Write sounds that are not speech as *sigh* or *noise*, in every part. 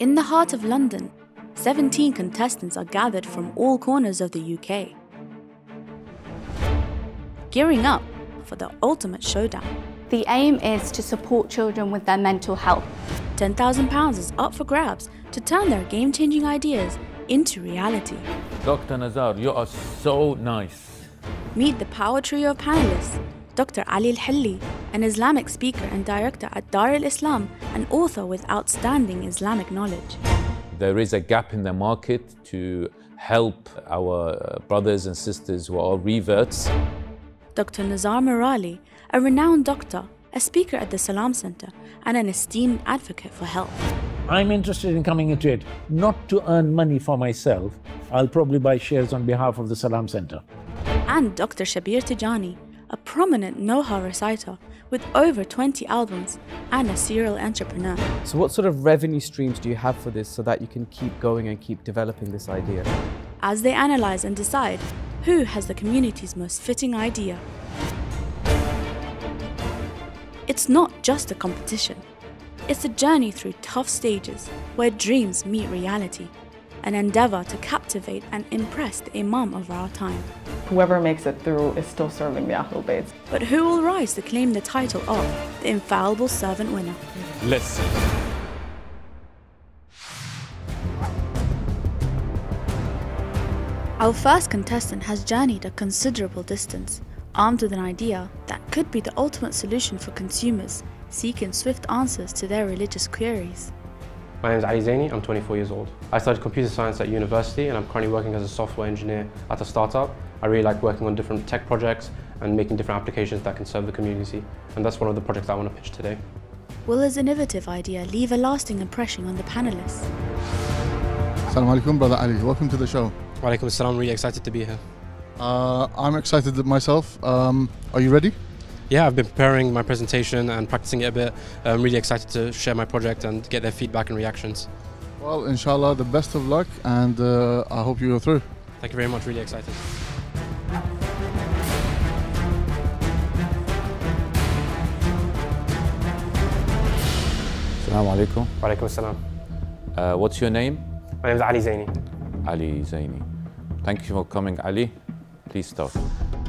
In the heart of London, 17 contestants are gathered from all corners of the UK. Gearing up for the ultimate showdown. The aim is to support children with their mental health. £10,000 is up for grabs to turn their game changing ideas into reality. Dr. Nizar, you are so nice. Meet the power trio of panelists Dr. Ali Al Hilli, an Islamic speaker and director at Dar al Islam, an author with outstanding Islamic knowledge. There is a gap in the market to help our uh, brothers and sisters who are reverts. Dr. Nizar Merali, a renowned doctor, a speaker at the Salam Center, and an esteemed advocate for health. I'm interested in coming into it not to earn money for myself. I'll probably buy shares on behalf of the Salam Center. And Dr. Shabbir Tejani, a prominent Noha reciter with over 20 albums and a serial entrepreneur. So, what sort of revenue streams do you have for this so that you can keep going and keep developing this idea? As they analyze and decide who has the community's most fitting idea. It's not just a competition, it's a journey through tough stages where dreams meet reality, an endeavor to captivate and impress the Imam of our time. Whoever makes it through is still serving the Ahlul Bayt. But who will rise to claim the title of the infallible servant winner? Listen. Our first contestant has journeyed a considerable distance, armed with an idea that could be the ultimate solution for consumers seeking swift answers to their religious queries. My name is Ali Zaini, I'm 24 years old. I studied computer science at university and I'm currently working as a software engineer at a startup. I really like working on different tech projects and making different applications that can serve the community. And that's one of the projects I want to pitch today. Will his innovative idea leave a lasting impression on the panelists? Assalamu alaikum, brother Ali. Welcome to the show. Walaikum assalam, really excited to be here. Uh, I'm excited myself. Um, are you ready? Yeah, I've been preparing my presentation and practicing it a bit. I'm really excited to share my project and get their feedback and reactions. Well, inshallah, the best of luck and uh, I hope you go through. Thank you very much, really excited. Assalamu alaikum. Walaikum assalam. Uh, what's your name? My name is Ali Zaini. Ali Zaini. Thank you for coming, Ali. Please start.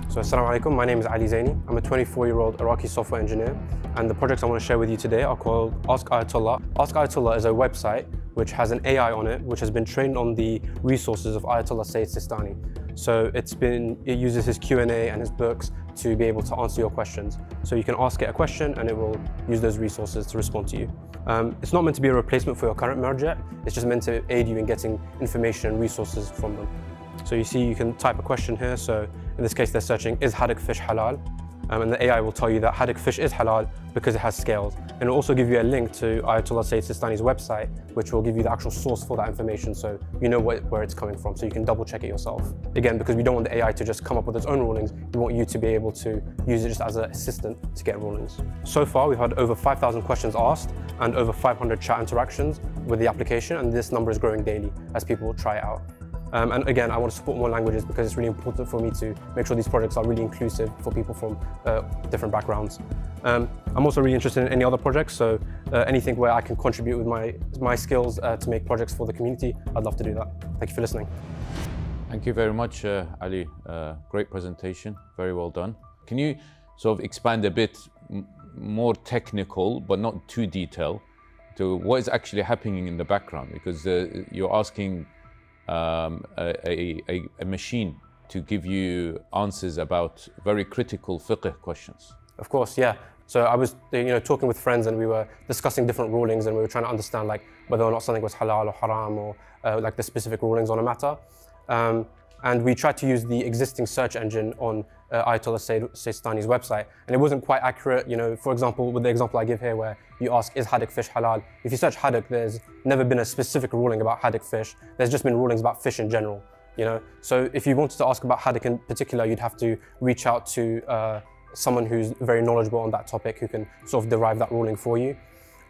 So assalamu alaikum, my name is Ali Zaini. I'm a 24-year-old Iraqi software engineer and the projects I want to share with you today are called Ask Ayatollah. Ask Ayatollah is a website which has an AI on it which has been trained on the resources of Ayatollah Sayyid Sistani. So it's been, it uses his Q&A and his books to be able to answer your questions. So you can ask it a question and it will use those resources to respond to you. Um, it's not meant to be a replacement for your current marja, it's just meant to aid you in getting information and resources from them. So you see you can type a question here. So in this case, they're searching, is haddock fish halal? Um, and the AI will tell you that haddock fish is halal because it has scales. And it'll also give you a link to Ayatollah Sayyid Sistani's website, which will give you the actual source for that information so you know what, where it's coming from, so you can double check it yourself. Again, because we don't want the AI to just come up with its own rulings, we want you to be able to use it just as an assistant to get rulings. So far, we've had over 5,000 questions asked and over 500 chat interactions with the application, and this number is growing daily as people try it out. Um, and again, I want to support more languages because it's really important for me to make sure these projects are really inclusive for people from uh, different backgrounds. Um, I'm also really interested in any other projects, so uh, anything where I can contribute with my, my skills uh, to make projects for the community, I'd love to do that. Thank you for listening. Thank you very much, uh, Ali. Uh, great presentation, very well done. Can you sort of expand a bit more technical, but not too detailed, to what is actually happening in the background? Because uh, you're asking um, a, a, a, machine to give you answers about very critical fiqh questions. Of course, yeah. So I was, you know, talking with friends and we were discussing different rulings and we were trying to understand like whether or not something was halal or haram or uh, like the specific rulings on a matter. Um, and we tried to use the existing search engine on uh, Ayatollah Sistani's website, and it wasn't quite accurate. You know, for example, with the example I give here, where you ask, "Is haddock fish halal?" If you search haddock, there's never been a specific ruling about haddock fish. There's just been rulings about fish in general. You know, so if you wanted to ask about haddock in particular, you'd have to reach out to uh, someone who's very knowledgeable on that topic, who can sort of derive that ruling for you.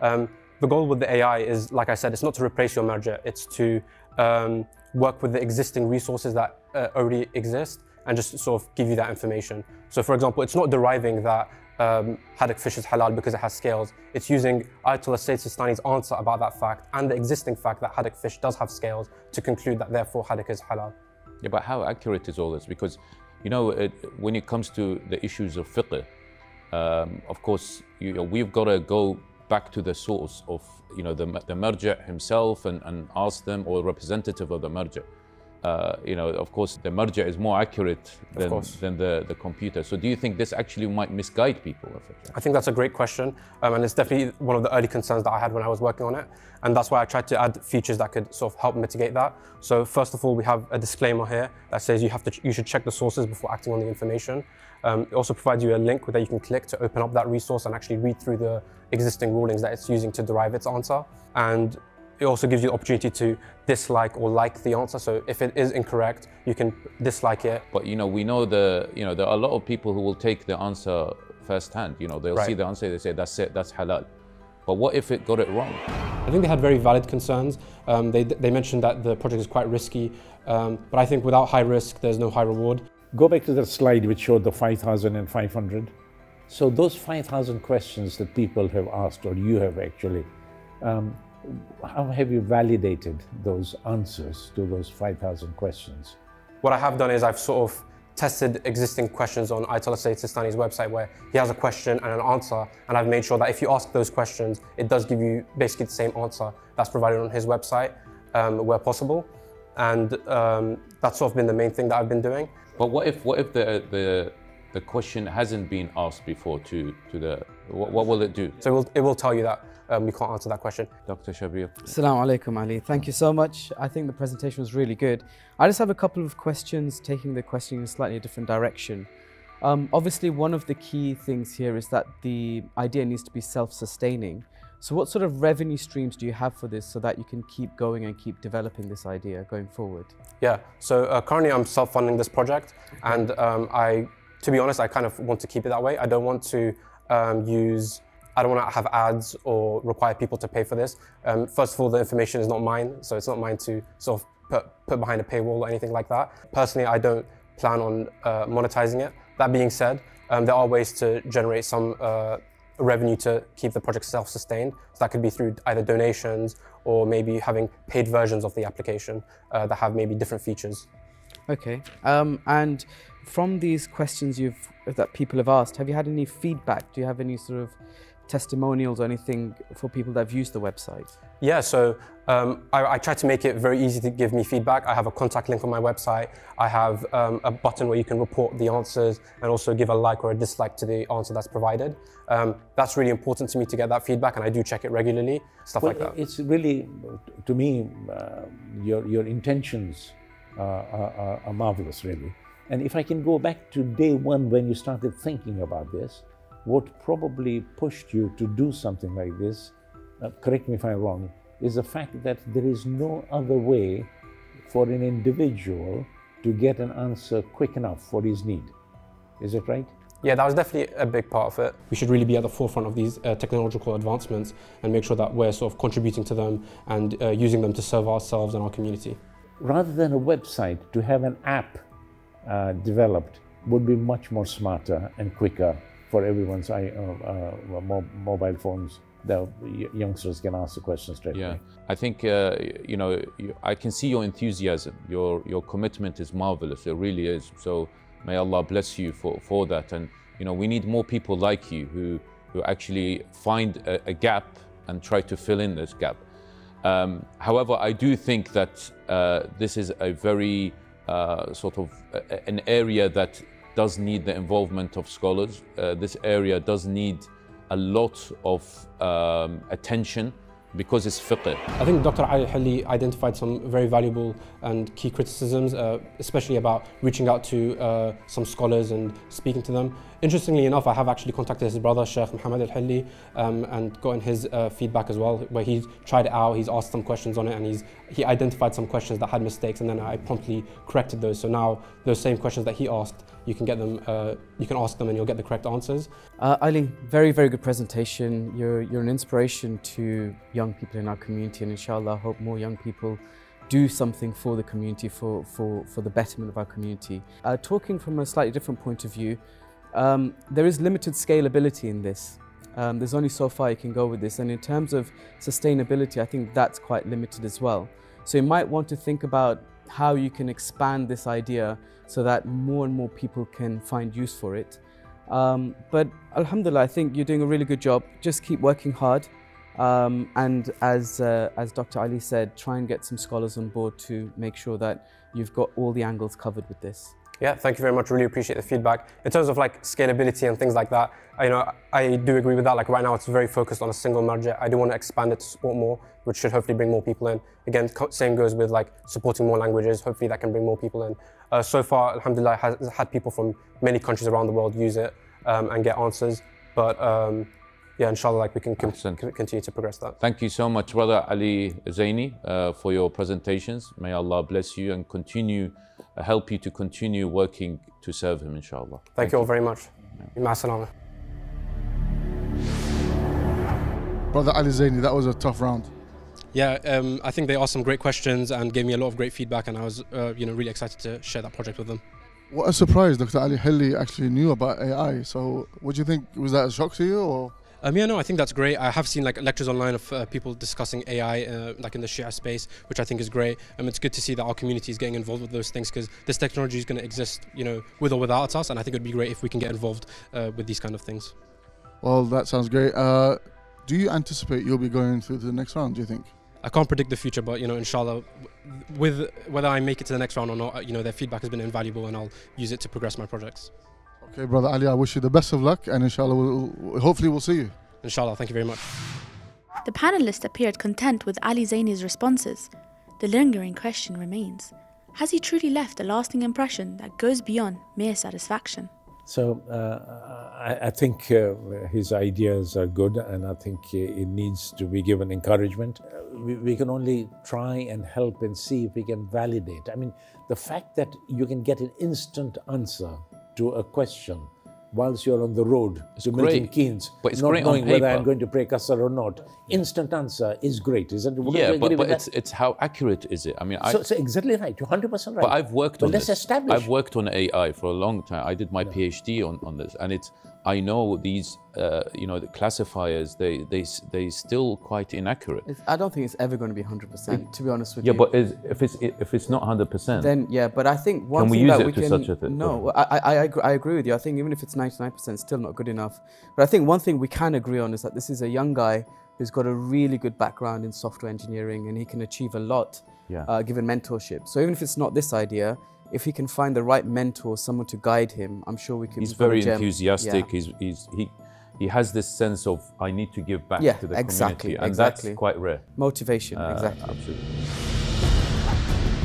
Um, the goal with the AI is, like I said, it's not to replace your marja, it's to um, work with the existing resources that uh, already exist and just sort of give you that information. So for example, it's not deriving that um, haddock fish is halal because it has scales. It's using Ayatollah Sayyid Sistani's answer about that fact and the existing fact that haddock fish does have scales to conclude that therefore haddock is halal. Yeah, but how accurate is all this? Because, you know, it, when it comes to the issues of fiqh, um, of course, you know, we've got to go back to the source of, you know, the, the marja himself and, and ask them, or representative of the marja uh, you know, of course, the marja is more accurate than, than the, the computer. So do you think this actually might misguide people? I think that's a great question. Um, and it's definitely one of the early concerns that I had when I was working on it. And that's why I tried to add features that could sort of help mitigate that. So first of all, we have a disclaimer here that says you, have to, you should check the sources before acting on the information. Um, it also provides you a link that you can click to open up that resource and actually read through the existing rulings that it's using to derive its answer. And it also gives you the opportunity to dislike or like the answer. So if it is incorrect, you can dislike it. But you know, we know the you know there are a lot of people who will take the answer firsthand. You know, they'll right. see the answer, they say that's it, that's halal. But what if it got it wrong? I think they had very valid concerns. Um, they, they mentioned that the project is quite risky, um, but I think without high risk, there's no high reward. Go back to the slide which showed the 5,500. So those 5,000 questions that people have asked, or you have actually, um, how have you validated those answers to those 5,000 questions? What I have done is I've sort of tested existing questions on Ayatollah Sayyid Sistani's website where he has a question and an answer, and I've made sure that if you ask those questions, it does give you basically the same answer that's provided on his website um, where possible. And um, that's sort of been the main thing that I've been doing. But what if, what if the, the, the question hasn't been asked before to, to the, what, what will it do? So it will, it will tell you that um, we can't answer that question. Dr. Shabbir. Assalamu alaikum, Ali. Thank you so much. I think the presentation was really good. I just have a couple of questions, taking the question in a slightly different direction. Um, obviously, one of the key things here is that the idea needs to be self-sustaining. So what sort of revenue streams do you have for this so that you can keep going and keep developing this idea going forward? Yeah, so uh, currently I'm self-funding this project and um, I, to be honest, I kind of want to keep it that way. I don't want to um, use I don't want to have ads or require people to pay for this. Um, first of all, the information is not mine, so it's not mine to sort of put, put behind a paywall or anything like that. Personally, I don't plan on uh, monetizing it. That being said, um, there are ways to generate some uh, revenue to keep the project self-sustained. So that could be through either donations or maybe having paid versions of the application uh, that have maybe different features. Okay, um, and from these questions you've that people have asked, have you had any feedback? Do you have any sort of testimonials or anything for people that have used the website? Yeah, so um, I, I, try to make it very easy to give me feedback. I have a contact link on my website. I have um, a button where you can report the answers and also give a like or a dislike to the answer that's provided. Um, that's really important to me to get that feedback, and I do check it regularly, stuff well, like that. It's really, to me, uh, your, your intentions uh, are, are marvelous, really. And if I can go back to day one when you started thinking about this, what probably pushed you to do something like this, uh, correct me if I'm wrong, is the fact that there is no other way for an individual to get an answer quick enough for his need. Is it right? Yeah, that was definitely a big part of it. We should really be at the forefront of these uh, technological advancements and make sure that we're sort of contributing to them and uh, using them to serve ourselves and our community. Rather than a website, to have an app uh, developed would be much more smarter and quicker for everyone's uh, uh, mobile phones the youngsters can ask the questions straight yeah. i think uh, you know i can see your enthusiasm. Your your commitment is marvelous. It really is. So may allah bless you for for that. And you know we need more people like you who who actually find a, a gap and try to fill in this gap. Um, however i do think that uh, this is a very uh, sort of an area that does need the involvement of scholars. Uh, this area does need a lot of um, attention because it's fiqh. I think Dr. Ali Hilli identified some very valuable and key criticisms, uh, especially about reaching out to uh, some scholars and speaking to them. Interestingly enough, I have actually contacted his brother, Sheikh Muhammad Al Hilli, um, and gotten his uh, feedback as well, where he's tried it out, he's asked some questions on it, and he's he identified some questions that had mistakes, and then I promptly corrected those. So now those same questions that he asked, you can get them, uh, you can ask them, and you'll get the correct answers. Uh, Ali, very very good presentation. You're you're an inspiration to young people in our community, and inshallah, I hope more young people do something for the community, for for for the betterment of our community. Uh, talking from a slightly different point of view Um, there is limited scalability in this. Um, there's only so far you can go with this. And in terms of sustainability, I think that's quite limited as well. So you might want to think about how you can expand this idea so that more and more people can find use for it. Um, but Alhamdulillah, I think you're doing a really good job. Just keep working hard. Um, and as, uh, as Dr. Ali said, try and get some scholars on board to make sure that you've got all the angles covered with this. Yeah, thank you very much. Really appreciate the feedback. In terms of like scalability and things like that, I, you know, I do agree with that. Like right now, it's very focused on a single marja. I do want to expand it to support more, which should hopefully bring more people in. Again, same goes with like supporting more languages. Hopefully, that can bring more people in. Uh, so far, Alhamdulillah, has had people from many countries around the world use it um, and get answers. But um, yeah, inshallah, like we can continue to progress that. Thank you so much, Brother Ali Zaini, uh, for your presentations. May Allah bless you and continue, uh, help you to continue working to serve Him, inshallah. Thank, Thank you all very much. Yeah. Brother Ali Zaini, that was a tough round. Yeah, um, I think they asked some great questions and gave me a lot of great feedback, and I was, uh, you know, really excited to share that project with them. What a surprise! Dr. Ali Hilli actually knew about AI. So, what do you think? Was that a shock to you, or? Um, yeah, no, I think that's great. I have seen like lectures online of uh, people discussing AI, uh, like in the Shia space, which I think is great. Um, it's good to see that our community is getting involved with those things because this technology is going to exist, you know, with or without us. And I think it'd be great if we can get involved uh, with these kind of things. Well, that sounds great. Uh, do you anticipate you'll be going through to the next round? Do you think? I can't predict the future, but you know, inshallah, with whether I make it to the next round or not, you know, their feedback has been invaluable, and I'll use it to progress my projects. Okay, brother Ali, I wish you the best of luck, and inshallah, we'll, hopefully, we'll see you. Inshallah, thank you very much. The panelists appeared content with Ali Zaini's responses. The lingering question remains Has he truly left a lasting impression that goes beyond mere satisfaction? So uh, I, I, think uh, his ideas are good, and I think it needs to be given encouragement. We, we, can only try and help and see if we can validate. I mean, the fact that you can get an instant answer to a question whilst you're on the road it's to great. Milton Keynes, but it's not great knowing whether I'm going to pray Qasr or not. Instant answer is great, isn't it? yeah, but, but it's, it's how accurate is it? I mean, so, I, so exactly right. You're 100% right. But I've worked but on let's this. Establish. I've worked on AI for a long time. I did my no. PhD on, on this, and it's I know these, uh, you know, the classifiers, they, they, they still quite inaccurate. It's, I don't think it's ever going to be 100%, to be honest with yeah, you. Yeah, but is, if, it's, if it's not 100%, then yeah, but I think one can thing we use that it we to can, such a thing? No, I, I, I, agree, with you. I think even if it's 99%, still not good enough. But I think one thing we can agree on is that this is a young guy who's got a really good background in software engineering and he can achieve a lot yeah. uh, given mentorship. So even if it's not this idea, if he can find the right mentor, someone to guide him, I'm sure we can. He's very enthusiastic. Yeah. He's, he's, he, he has this sense of I need to give back yeah, to the exactly, community, and exactly. that's quite rare. Motivation, uh, exactly. Absolutely.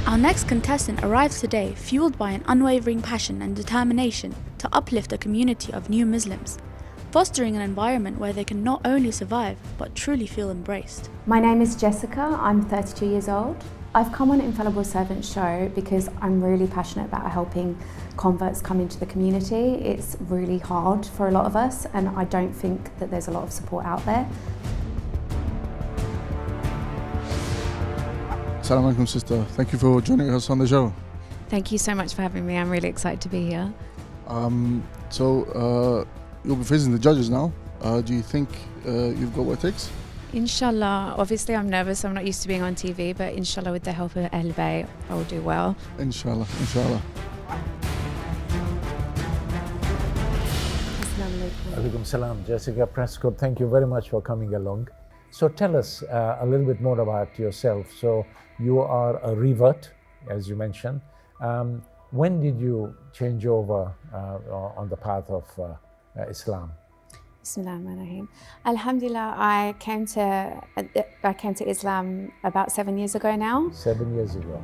Our next contestant arrives today fueled by an unwavering passion and determination to uplift a community of new Muslims, fostering an environment where they can not only survive but truly feel embraced. My name is Jessica, I'm 32 years old. I've come on Infallible Servant show because I'm really passionate about helping converts come into the community. It's really hard for a lot of us and I don't think that there's a lot of support out there. Assalamu alaikum sister, thank you for joining us on the show. Thank you so much for having me, I'm really excited to be here. Um, so uh, you'll be facing the judges now. Uh, do you think uh, you've got what it takes? Inshallah, obviously I'm nervous, I'm not used to being on TV, but inshallah with the help of Ahl Bayt, I will do well. Inshallah, inshallah. Alaikum salam. Jessica Prescott, thank you very much for coming along. So tell us uh, a little bit more about yourself. So you are a revert, as you mentioned. Um, when did you change over uh, on the path of uh, Islam? Bismillahirrahmanirrahim. Alhamdulillah, I came to I came to Islam about seven years ago now. Seven years ago.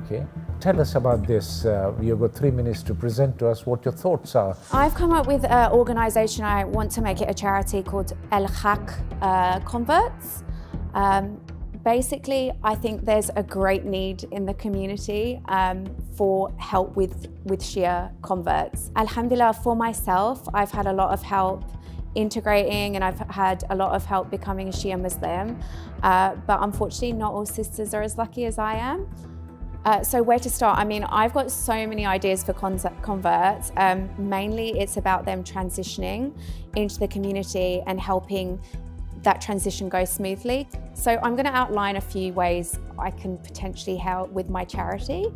Okay. Tell us about this. Uh, you've got three minutes to present to us what your thoughts are. I've come up with an organisation. I want to make it a charity called Al Haq uh, Converts. Um, basically, I think there's a great need in the community um, for help with, with Shia converts. Alhamdulillah, for myself, I've had a lot of help integrating and I've had a lot of help becoming a Shia Muslim. Uh, but unfortunately, not all sisters are as lucky as I am. Uh, so where to start? I mean, I've got so many ideas for converts. Um, mainly, it's about them transitioning into the community and helping that transition go smoothly. So I'm going to outline a few ways I can potentially help with my charity.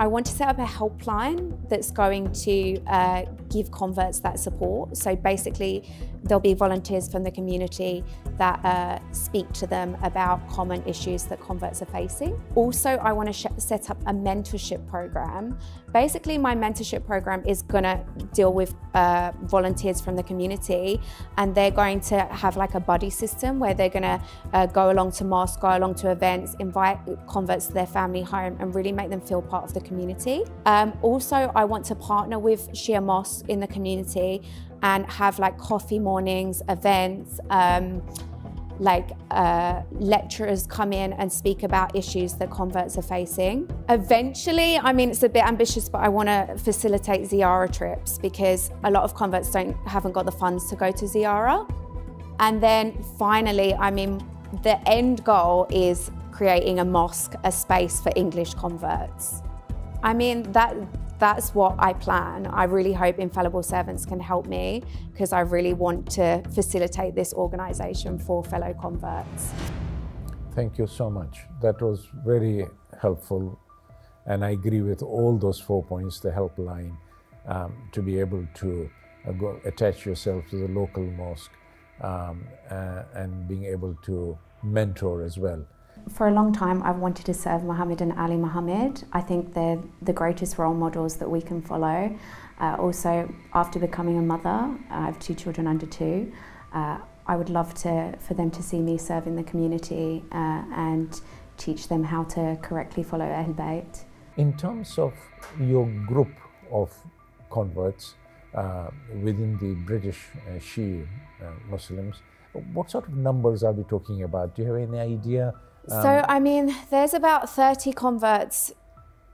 I want to set up a helpline that's going to uh, give converts that support. So basically, there'll be volunteers from the community that uh, speak to them about common issues that converts are facing. Also, I want to set up a mentorship program. Basically, my mentorship program is going to deal with uh, volunteers from the community, and they're going to have like a buddy system where they're going to uh, go along to mosque, go along to events, invite converts to their family home, and really make them feel part of the community. Um, also, I want to partner with Shia Mosque in the community and have like coffee mornings, events, um, like uh, lecturers come in and speak about issues that converts are facing. Eventually, I mean, it's a bit ambitious, but I want to facilitate Ziyara trips because a lot of converts don't haven't got the funds to go to Ziyara. And then finally, I mean, the end goal is creating a mosque, a space for English converts. I mean, that that's what I plan. I really hope Infallible Servants can help me because I really want to facilitate this organisation for fellow converts. Thank you so much. That was very helpful. And I agree with all those four points the helpline, um, to be able to uh, go, attach yourself to the local mosque um, uh, and being able to mentor as well. For a long time, I've wanted to serve Muhammad and Ali Muhammad. I think they're the greatest role models that we can follow. Uh, also, after becoming a mother, I have two children under two. Uh, I would love to for them to see me serve in the community uh, and teach them how to correctly follow Ahl Bayt. In terms of your group of converts uh, within the British uh, Shia uh, Muslims, what sort of numbers are we talking about? Do you have any idea? Um, so, I mean, there's about 30 converts,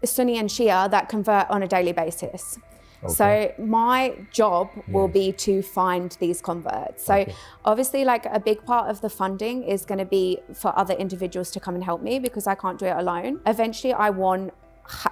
Sunni and Shia, that convert on a daily basis. Okay. So my job yes. will be to find these converts. So okay. obviously like a big part of the funding is going to be for other individuals to come and help me because I can't do it alone. Eventually I want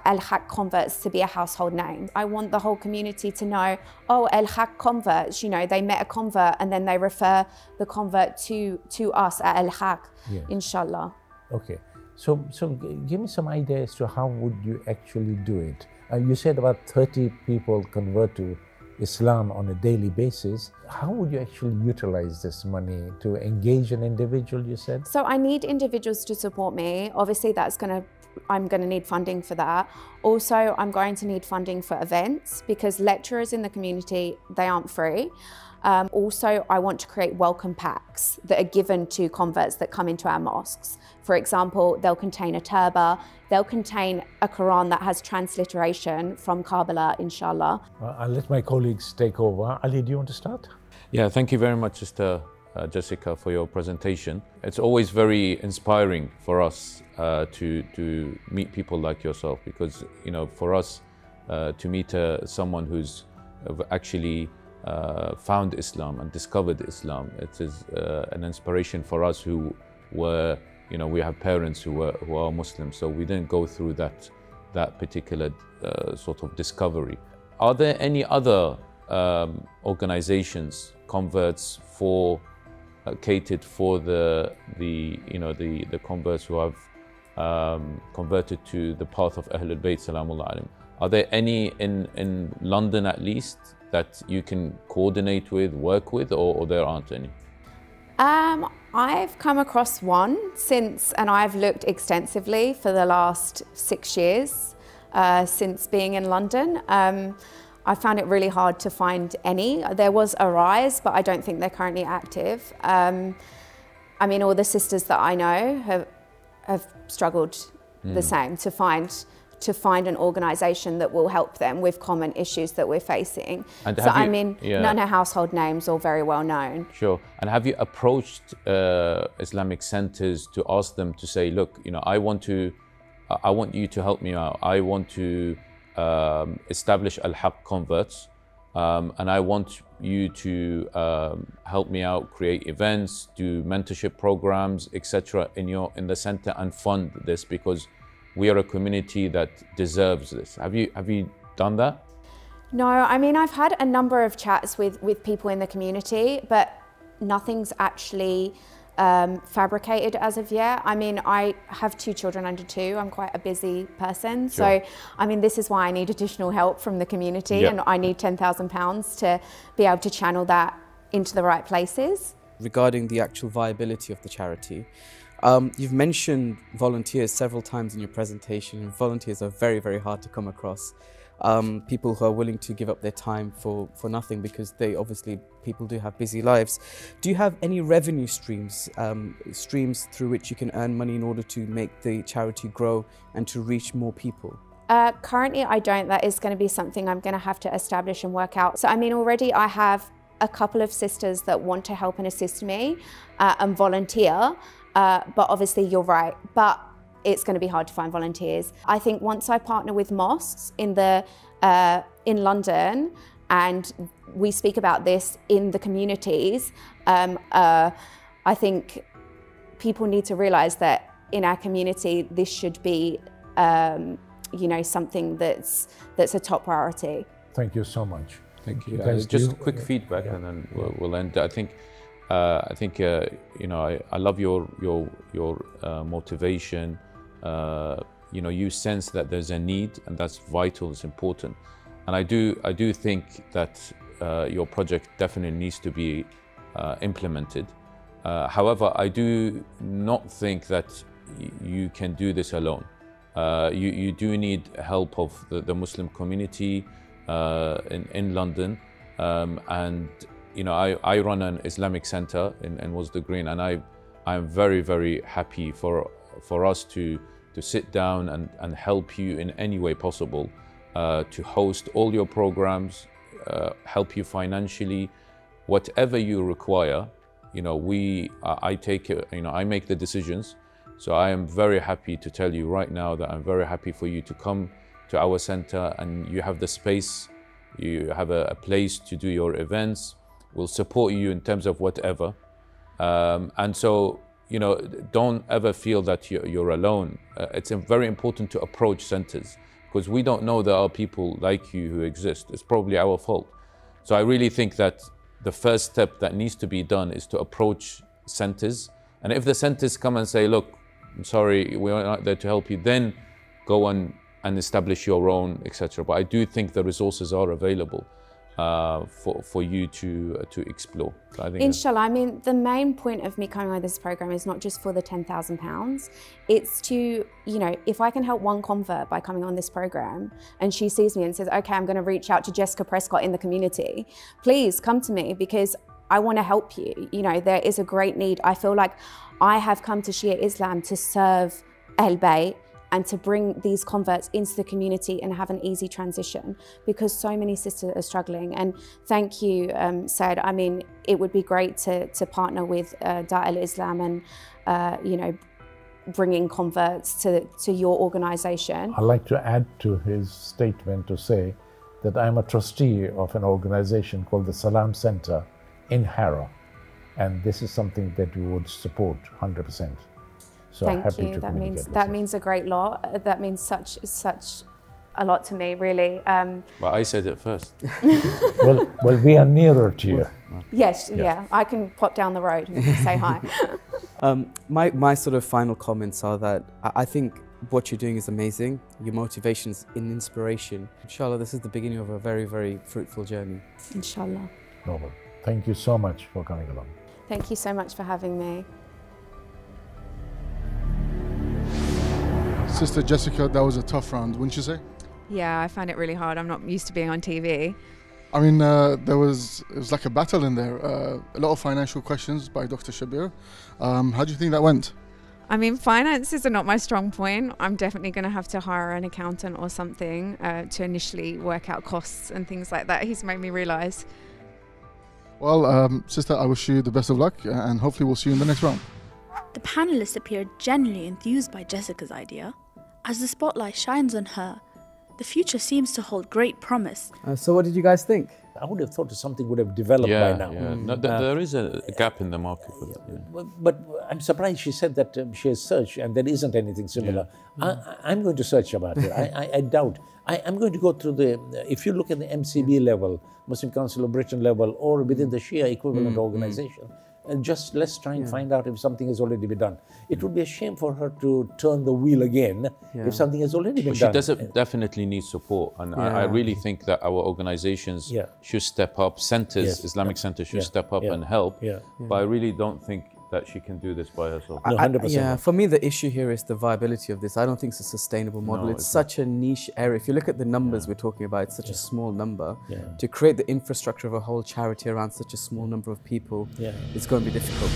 Al Haq converts to be a household name. I want the whole community to know, oh, Al Haq converts, you know, they met a convert and then they refer the convert to to us at Al Haq, yeah. inshallah. Okay. So, so give me some idea as to how would you actually do it. Uh, you said about 30 people convert to Islam on a daily basis. How would you actually utilize this money to engage an individual, you said? So I need individuals to support me. Obviously that's going to I'm going to need funding for that. Also, I'm going to need funding for events because lecturers in the community, they aren't free. Um, also, I want to create welcome packs that are given to converts that come into our mosques. For example, they'll contain a turba, they'll contain a Quran that has transliteration from Karbala, inshallah. Uh, I'll let my colleagues take over. Ali, do you want to start? Yeah, thank you very much, Sister uh, Jessica, for your presentation. It's always very inspiring for us uh, to, to meet people like yourself because, you know, for us uh, to meet uh, someone who's actually uh, found Islam and discovered Islam. It is uh, an inspiration for us who were, you know, we have parents who were who are Muslims, so we didn't go through that that particular uh, sort of discovery. Are there any other um, organizations, converts for uh, catered for the the you know the the converts who have um, converted to the path of Ahlul Bayt Salamullah? Are there any in in London at least that you can coordinate with, work with, or, or there aren't any? Um, I've come across one since, and I've looked extensively for the last six years uh, since being in London. Um, I found it really hard to find any. There was a rise, but I don't think they're currently active. Um, I mean, all the sisters that I know have, have struggled mm. the hmm. same to find to find an organisation that will help them with common issues that we're facing. And so, you, I mean, yeah. none are household names or very well known. Sure. And have you approached uh, Islamic centres to ask them to say, look, you know, I want to, I want you to help me out. I want to um, establish Al Haq converts. Um, and I want you to um, help me out, create events, do mentorship programs, etc. in your in the center and fund this because we are a community that deserves this. Have you have you done that? No, I mean I've had a number of chats with with people in the community, but nothing's actually um, fabricated as of yet. I mean, I have two children under two. I'm quite a busy person. Sure. So, I mean, this is why I need additional help from the community yep. and I need £10,000 to be able to channel that into the right places. Regarding the actual viability of the charity, um, you've mentioned volunteers several times in your presentation. Volunteers are very, very hard to come across um, people who are willing to give up their time for, for nothing because they obviously people do have busy lives. Do you have any revenue streams, um, streams through which you can earn money in order to make the charity grow and to reach more people? Uh, currently, I don't. That is going to be something I'm going to have to establish and work out. So, I mean, already I have a couple of sisters that want to help and assist me uh, and volunteer. Uh, but obviously, you're right. But it's going to be hard to find volunteers. I think once I partner with mosques in the uh, in London and we speak about this in the communities, um, uh, I think people need to realise that in our community this should be, um, you know, something that's that's a top priority. Thank you so much. Thank you. Uh, just do, quick feedback, yeah. and then we'll, we'll, end. I think. Uh, I think uh, you know I, I love your your your uh, motivation you know you sense that there's a need and that's vital it's important. And i do i do think that uh, your project definitely needs to be uh, implemented. Uh, however i do not think that you can do this alone. Uh, you, you do need help of the, the muslim community uh, in, in london. Um, and you know I, I run an islamic center in, in Walsall Green and i i'm very very happy for for us to to sit down and, and help you in any way possible uh, to host all your programs, uh, help you financially, whatever you require. You know, we, I take, you know, I make the decisions. So I am very happy to tell you right now that I'm very happy for you to come to our center and you have the space, you have a, a place to do your events. We'll support you in terms of whatever. Um, and so you know, don't ever feel that you're, alone. Uh, it's very important to approach centers because we don't know there are people like you who exist. It's probably our fault. So I really think that the first step that needs to be done is to approach centers. And if the centers come and say, look, I'm sorry, we're not there to help you, then go on and establish your own, etc. But I do think the resources are available uh, for, for you to, uh, to explore. Inshallah, I mean, the main point of me coming on this program is not just for the £10,000. It's to, you know, if I can help one convert by coming on this program and she sees me and says, okay, I'm going to reach out to Jessica Prescott in the community, please come to me because I want to help you. You know, there is a great need. I feel like I have come to Shia Islam to serve Ahl Bayt and to bring these converts into the community and have an easy transition because so many sisters are struggling. And thank you, um, Said. I mean, it would be great to, to partner with uh, al Islam and, uh, you know, bringing converts to, to your organization. I'd like to add to his statement to say that I'm a trustee of an organization called the Salam Center in Harrow. And this is something that we would support 100%. So Thank you. that means that means a great lot. That means such such a lot to me, really. Um, well, I said it first. *laughs* well, well, we are nearer to you. Yes, yeah. yeah. I can pop down the road and say hi. *laughs* Um, my my sort of final comments are that I think what you're doing is amazing. Your motivations in inspiration. Inshallah, this is the beginning of a very, very fruitful journey. Inshallah. Noble. Thank you so much for coming along. Thank you so much for having me. Sister Jessica, that was a tough round, wouldn't you say? Yeah, I find it really hard. I'm not used to being on TV. I mean, uh, there was it was like a battle in there. Uh, a lot of financial questions by Dr. Shabbir. Um, how do you think that went? I mean, finances are not my strong point. I'm definitely going to have to hire an accountant or something uh, to initially work out costs and things like that. He's made me realise. Well, um, sister, I wish you the best of luck, and hopefully we'll see you in the next round. The panelists appeared genuinely enthused by Jessica's idea. As the spotlight shines on her, the future seems to hold great promise. Uh, so, what did you guys think? I would have thought that something would have developed yeah, by now. Yeah. No, th- Uh, there is a gap in the market. For that, yeah. But, but I'm surprised she said that um, she has searched and there isn't anything similar. I, I- I'm going to search about it. I, I, I doubt. I, I'm going to go through the, if you look at the MCB level, Muslim Council of Britain level, or within the Shia equivalent organization, and just let's try and find out if something has already been done. It would be a shame for her to turn the wheel again Yeah. if something has already been But she done. does definitely need support, and I, I really think that our organizations Yeah. should step up. Centers, Yes. Islamic centers, should Yeah. step up Yeah. and help. Yeah. But I really don't think that she can do this by herself. No, 100%. yeah, for me, the issue here is the viability of this. I don't think it's a sustainable model. No, it's it's such a niche area. If you look at the numbers we're talking about, it's such a small number. Yeah. To create the infrastructure of a whole charity around such a small number of people, Yeah. it's going to be difficult.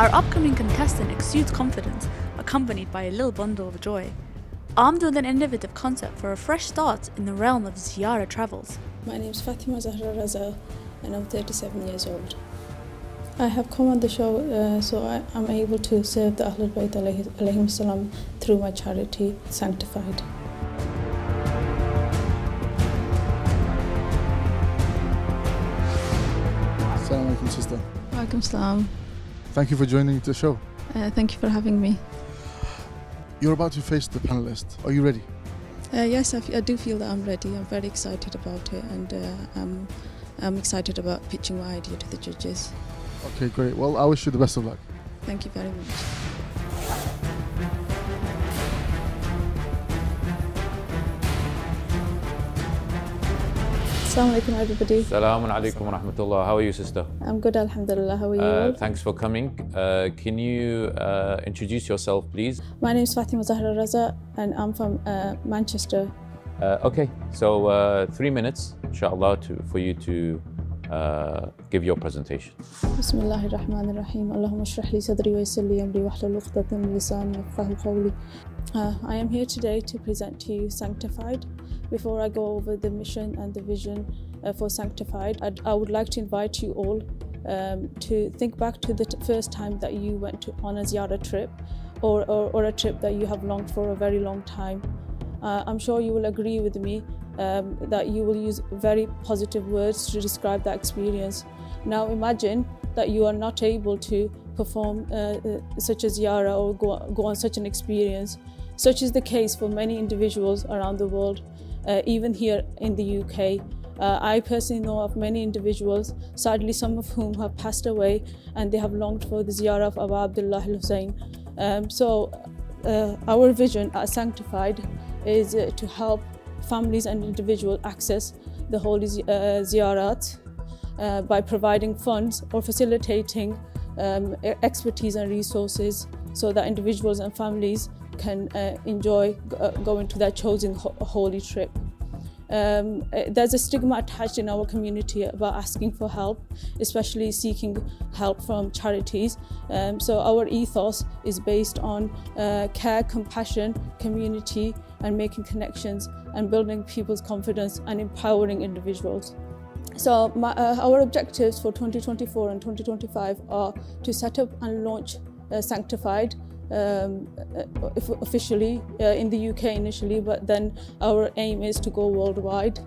Our upcoming contestant exudes confidence, accompanied by a little bundle of joy. Armed with an innovative concept for a fresh start in the realm of Ziyara travels. My name is Fatima Zahra Raza and I'm 37 years old. I have come on the show uh, so I, I'm able to serve the Ahlul Bayt alayhi- alayhim salam through my charity Sanctified. Assalamu alaikum, sister. Welcome salam. Thank you for joining the show. Uh, thank you for having me. You're about to face the panelists. Are you ready? Uh, yes, I, f- I do feel that I'm ready. I'm very excited about it and uh, I'm, I'm excited about pitching my idea to the judges. Okay, great. Well, I wish you the best of luck. Thank you very much. Assalamu alaikum everybody. Assalamu alaikum wa rahmatullah. How are you, sister? I'm good, alhamdulillah. How are you? Uh, thanks for coming. Uh, can you uh, introduce yourself, please? My name is Fatima Zahra Raza and I'm from uh, Manchester. Uh, okay, so uh, three minutes, inshallah, to, for you to uh, give your presentation. بسم الله الرحمن الرحيم اللهم اشرح لي صدري ويسر لي أمري واحلل عقدة من لساني يفقهوا قولي Uh, I am here today to present to you Sanctified. Before I go over the mission and the vision uh, for Sanctified, I'd, I would like to invite you all um, to think back to the t- first time that you went to, on a ziyarah trip or, or, or a trip that you have longed for a very long time. Uh, I'm sure you will agree with me um, that you will use very positive words to describe that experience. Now imagine that you are not able to perform uh, uh, such a ziyara or go, go on such an experience. Such is the case for many individuals around the world, uh, even here in the UK. Uh, I personally know of many individuals, sadly some of whom have passed away and they have longed for the ziyarah of Abu Abdullah al-Hussein. Um, so uh, our vision at Sanctified is uh, to help families and individuals access the holy uh, ziyarat uh, by providing funds or facilitating um, expertise and resources so that individuals and families can uh, enjoy going to their chosen ho- holy trip. Um, uh, there's a stigma attached in our community about asking for help, especially seeking help from charities. Um, so our ethos is based on uh, care, compassion, community, and making connections and building people's confidence and empowering individuals. So my, uh, our objectives for 2024 and 2025 are to set up and launch uh, Sanctified um, uh, if- officially uh, in the UK initially, but then our aim is to go worldwide.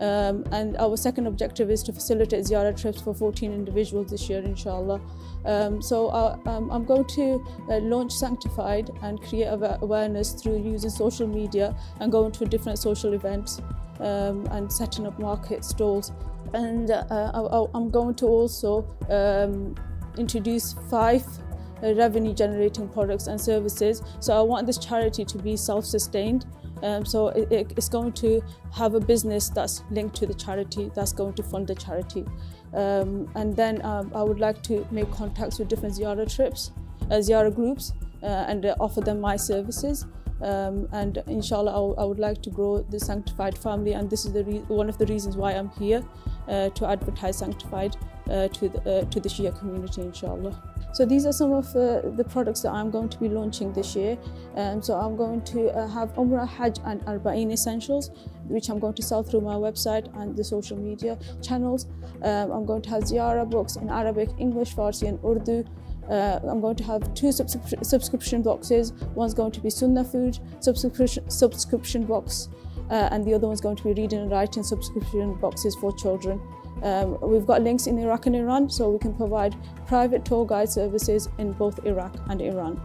Um, and our second objective is to facilitate ziyarah trips for 14 individuals this year, inshallah. Um, so uh, um, I'm going to uh, launch Sanctified and create awareness through using social media and going to different social events um, and setting up market stalls. And uh, I, I'm going to also um, introduce five uh, revenue generating products and services. So I want this charity to be self sustained. Um, so it, it- it's going to have a business that's linked to the charity, that's going to fund the charity. Um, and then um, I would like to make contacts with different Ziyara trips, uh, groups, uh, and uh, offer them my services. Um, and inshallah, I, w- I would like to grow the Sanctified family, and this is the re- one of the reasons why I'm here uh, to advertise Sanctified uh, to the uh, to the Shia community, inshallah. So these are some of uh, the products that I'm going to be launching this year. Um, so I'm going to uh, have Umrah, Hajj, and Arba'in essentials, which I'm going to sell through my website and the social media channels. Um, I'm going to have Ziyara books in Arabic, English, Farsi, and Urdu. Uh, I'm going to have two subscrip- subscription boxes. One's going to be Sunnah food subscription subscription box, uh, and the other one's going to be reading and writing subscription boxes for children. Um, we've got links in Iraq and Iran, so we can provide private tour guide services in both Iraq and Iran.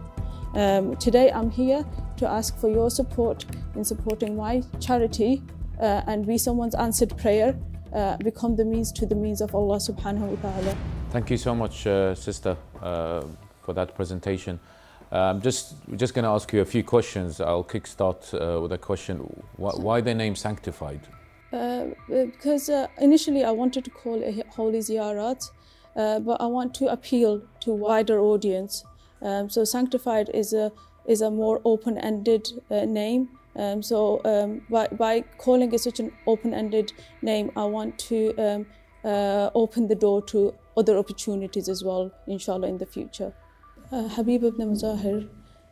Um, today I'm here to ask for your support in supporting my charity uh, and be someone's answered prayer, uh, become the means to the means of Allah subhanahu wa ta'ala. Thank you so much, uh, sister, uh, for that presentation. I'm just just going to ask you a few questions. I'll kickstart uh, with a question: Why, why the name Sanctified? Because uh, initially I wanted to call it Holy Ziyarat, uh, but I want to appeal to wider audience. Um, so Sanctified is a is a more open-ended uh, name. Um, so um, by, by calling it such an open-ended name, I want to um, uh, open the door to other opportunities as well, inshallah, in the future. Uh, Habib ibn Mazahir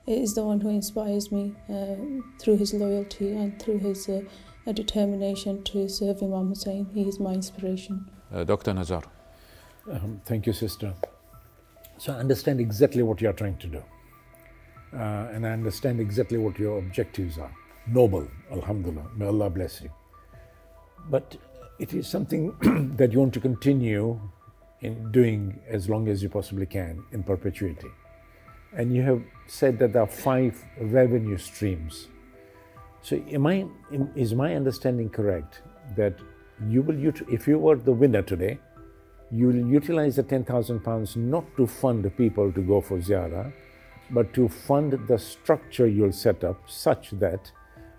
is the one who inspires me uh, through his loyalty and through his uh, determination to serve Imam Hussein. He is my inspiration. Uh, Dr. Nizar. Um, thank you, sister. So I understand exactly what you are trying to do. Uh, and I understand exactly what your objectives are. Noble, Alhamdulillah. May Allah bless you. But it is something *clears throat* that you want to continue in doing as long as you possibly can in perpetuity and you have said that there are five revenue streams. So, am I, is my understanding correct that you will, if you were the winner today, you will utilize the 10,000 pounds not to fund people to go for Ziyara, but to fund the structure you'll set up such that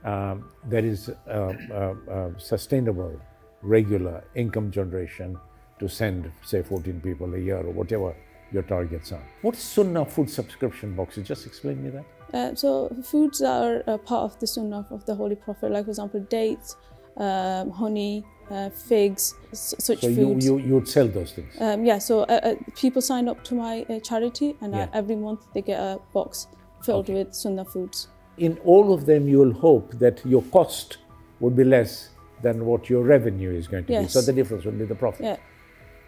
um, there is a, a, a sustainable, regular income generation to send, say, 14 people a year or whatever your targets are. What's Sunnah food subscription boxes? Just explain me that. Uh, so foods that are uh, part of the Sunnah of the Holy Prophet, like for example dates, um, honey, uh, figs, such so foods. So you, you, you would sell those things? Um, yeah, so uh, uh, people sign up to my uh, charity and yeah. every month they get a box filled okay. with Sunnah foods. In all of them you will hope that your cost would be less than what your revenue is going to yes. be. So the difference will be the profit. Yeah.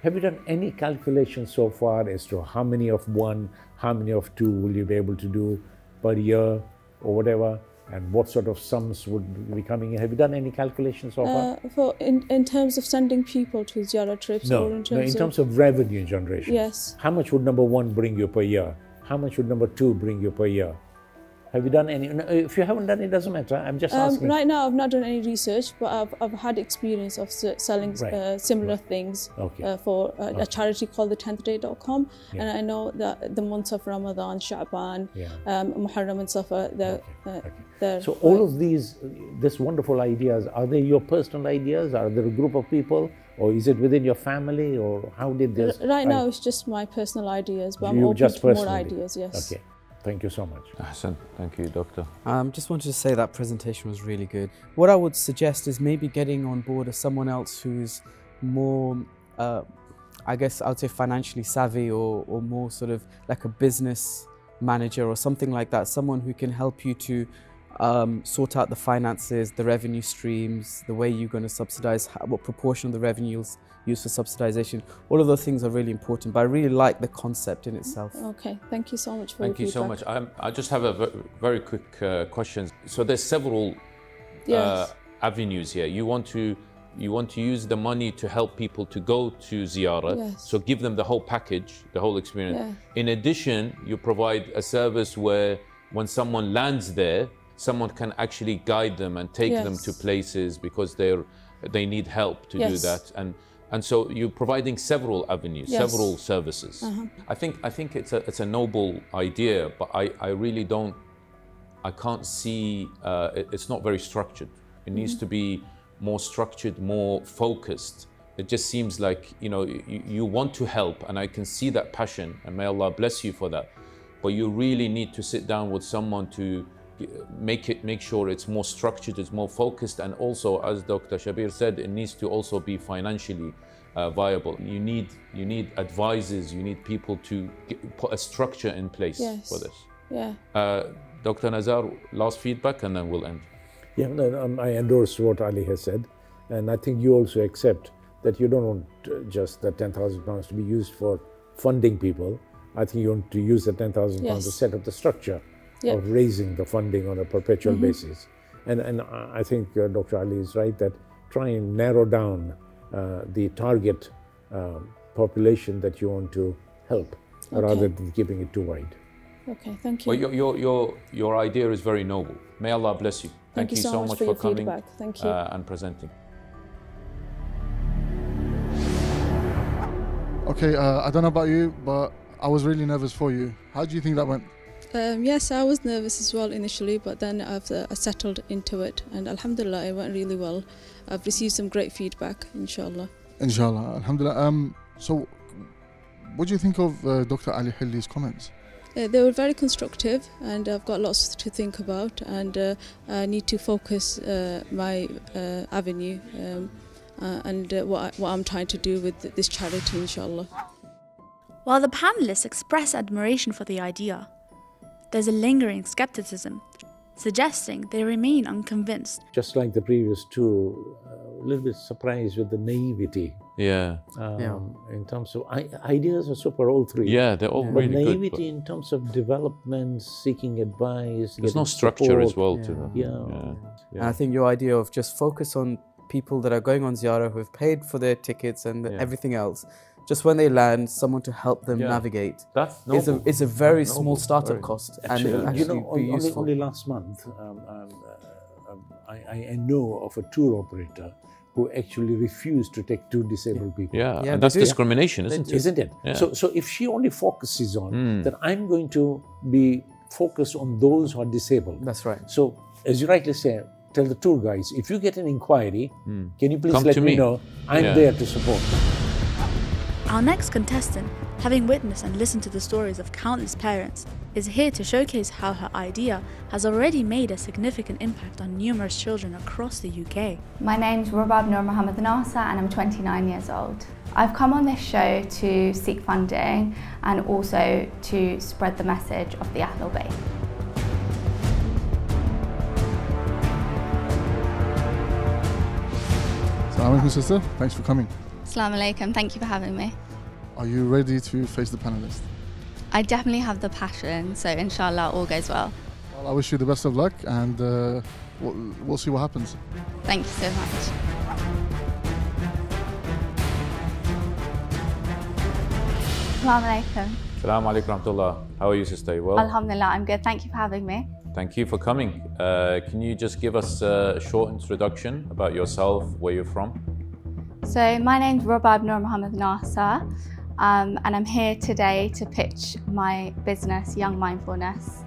Have you done any calculation so far as to how many of one, how many of two will you be able to do per year or whatever? And what sort of sums would be coming in? Have you done any calculations so far? Uh, for in, in terms of sending people to Ziyara trips no, or in terms, no, in terms of, of revenue generation? Yes. How much would number one bring you per year? How much would number two bring you per year? Have you done any? If you haven't done it, doesn't matter. I'm just um, asking. Right now, I've not done any research, but I've, I've had experience of selling right. uh, similar right. things okay. uh, for uh, okay. a charity called the 10thday.com. Yeah. And I know that the months of Ramadan, Sha'ban, yeah. um, Muharram and Safar, they're, okay. they're So all of these, this wonderful ideas, are they your personal ideas? Are there a group of people? Or is it within your family? Or how did this? Right now, it's just my personal ideas, but I'm open just to more ideas, yes. Okay. Thank you so much. Ahsan. Thank you, Doctor. Um, just wanted to say that presentation was really good. What I would suggest is maybe getting on board as someone else who's more, uh, I guess I would say financially savvy or, or more sort of like a business manager or something like that. Someone who can help you to um, sort out the finances, the revenue streams, the way you're going to subsidize, what proportion of the revenues you'll use for subsidization. All of those things are really important, but I really like the concept in itself. Okay, thank you so much for Thank you feedback. so much. I'm, i just have a very quick uh, question. So there's several yes. uh, avenues here. You want to you want to use the money to help people to go to ziyarah, yes. so give them the whole package, the whole experience. Yeah. In addition, you provide a service where when someone lands there, someone can actually guide them and take yes. them to places because they're they need help to yes. do that and and so you're providing several avenues yes. several services uh-huh. i think i think it's a it's a noble idea but i i really don't i can't see uh, it, it's not very structured it needs mm-hmm. to be more structured more focused it just seems like you know you, you want to help and i can see that passion and may allah bless you for that but you really need to sit down with someone to make it make sure it's more structured it's more focused and also as dr shabbir said it needs to also be financially uh, viable. You need you need advisors you need people to get, put a structure in place yes. for this. Yeah. Uh, dr nizar last feedback and then we'll end. Yeah no, um, i endorse what ali has said and i think you also accept that you don't want uh, just the 10000 pounds to be used for funding people. I think you want to use the 10000 pounds to set up the structure Yep. of raising the funding on a perpetual mm-hmm. basis. And, and I think uh, Dr. Ali is right that try and narrow down uh, the target um, population that you want to help Okay. rather than keeping it too wide. Okay, thank you. Well, your, your, your, your idea is very noble. May Allah bless you. Thank you so much for your coming feedback. Thank you. Uh, and presenting. Okay, uh, I don't know about you, but I was really nervous for you. How do you think that went? Um, yes, I was nervous as well initially, but then I've uh, I settled into it, and Alhamdulillah, it went really well. I've received some great feedback, inshallah. Inshallah, Alhamdulillah. Um, so, what do you think of uh, Dr. Ali Hilli's comments? Uh, they were very constructive, and I've got lots to think about, and uh, I need to focus uh, my uh, avenue um, uh, and uh, what, I, what I'm trying to do with this charity, inshallah. While the panelists express admiration for the idea, there's a lingering skepticism, suggesting they remain unconvinced. Just like the previous two, uh, a little bit surprised with the naivety Yeah. um, Yeah. in terms of ideas are super, all three. Yeah, they're all But really good. naivety but in terms of development, seeking advice. There's no getting structure as support. well to Yeah. them. Yeah. And I think your idea of just focus on people that are going on ziyarah who have paid for their tickets and Yeah. everything else, just when they land, someone to help them Yeah. navigate. That's Is a, noble. is a very Noble, small startup very- cost and Actually, it'll you actually know, be only, useful. only last month, um, um, uh, I, I know of a tour operator who actually refused to take two disabled people. Yeah, Yeah, and that's do. discrimination, They isn't it? Isn't it? Yeah. So, so if she only focuses on Mm. that, I'm going to be focused on those who are disabled. That's right. So, as you rightly say, tell the tour guys if you get an inquiry, Mm. can you please Come let me me. know? I'm Yeah. there to support. Our next contestant, having witnessed and listened to the stories of countless parents, is here to showcase how her idea has already made a significant impact on numerous children across the UK. My name's Rubab Nour Mohammed Nasser and I'm 29 years old. I've come on this show to seek funding and also to spread the message of the Ahlul Bayt. Assalamu alaikum, sister. Thanks for coming. Assalamu alaikum, thank you for having me. Are you ready to face the panelists? I definitely have the passion, so inshallah all goes well. Well, I wish you the best of luck and uh, we'll, we'll see what happens. Thank you so much. Assalamu alaikum. Salaam alaikum rahmatullah. How are you, sister? You well? Alhamdulillah, I'm good. Thank you for having me. Thank you for coming. Uh, can you just give us a short introduction about yourself, where you're from? So my name's Rubab Nour Mohammed Nasser, um, and I'm here today to pitch my business, Young Mindfulness,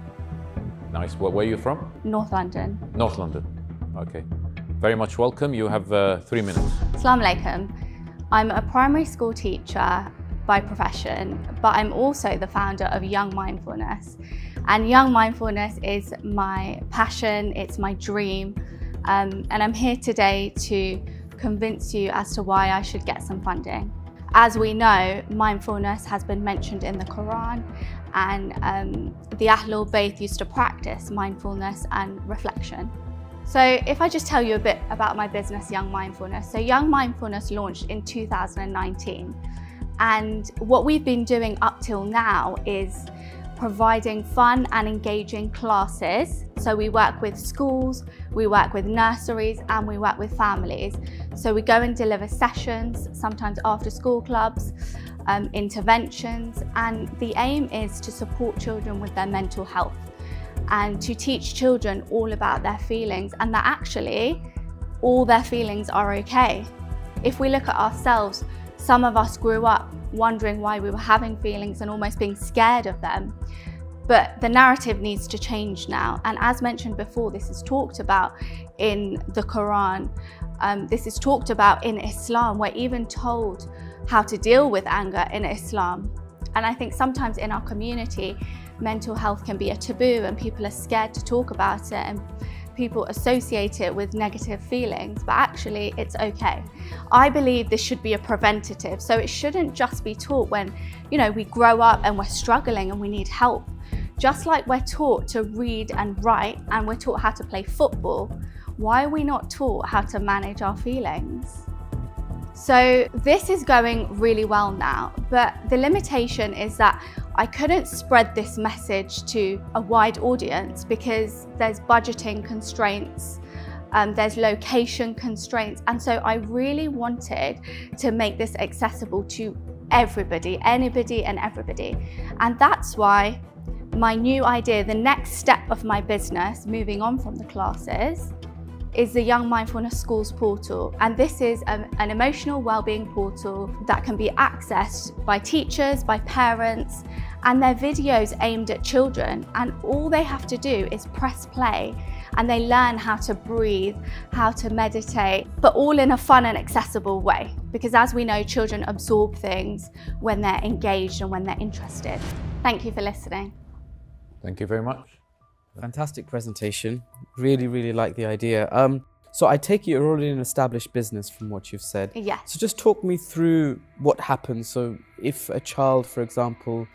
Nice. Where, where are you from? North London. North London. Okay. Very much welcome. You have uh, three minutes. Assalamu alaikum. I'm a primary school teacher by profession, but I'm also the founder of Young Mindfulness. And Young Mindfulness is my passion, it's my dream, um, and I'm here today to convince you as to why I should get some funding. As we know, mindfulness has been mentioned in the Quran, and um, the Ahlul Bayt used to practice mindfulness and reflection. So, if I just tell you a bit about my business, Young Mindfulness. So, Young Mindfulness launched in 2019, and what we've been doing up till now is providing fun and engaging classes. So, we work with schools, we work with nurseries, and we work with families. So, we go and deliver sessions, sometimes after school clubs, um, interventions, and the aim is to support children with their mental health and to teach children all about their feelings and that actually all their feelings are okay. If we look at ourselves, some of us grew up wondering why we were having feelings and almost being scared of them. But the narrative needs to change now. And as mentioned before, this is talked about in the Quran. Um, this is talked about in Islam. We're even told how to deal with anger in Islam. And I think sometimes in our community, mental health can be a taboo and people are scared to talk about it and people associate it with negative feelings, but actually it's okay. I believe this should be a preventative, so it shouldn't just be taught when, you know, we grow up and we're struggling and we need help. Just like we're taught to read and write and we're taught how to play football, why are we not taught how to manage our feelings? So this is going really well now, but the limitation is that I couldn't spread this message to a wide audience because there's budgeting constraints. Um, there's location constraints. And so I really wanted to make this accessible to everybody, anybody and everybody. And that's why my new idea, the next step of my business, moving on from the classes, is the Young Mindfulness Schools portal. And this is a, an emotional wellbeing portal that can be accessed by teachers, by parents, and they're videos aimed at children. And all they have to do is press play and they learn how to breathe, how to meditate, but all in a fun and accessible way. Because as we know, children absorb things when they're engaged and when they're interested. Thank you for listening. Thank you very much. Fantastic presentation. Really, really like the idea. Um, so I take it you're already an established business from what you've said. Yeah. So just talk me through what happens. So if a child, for example,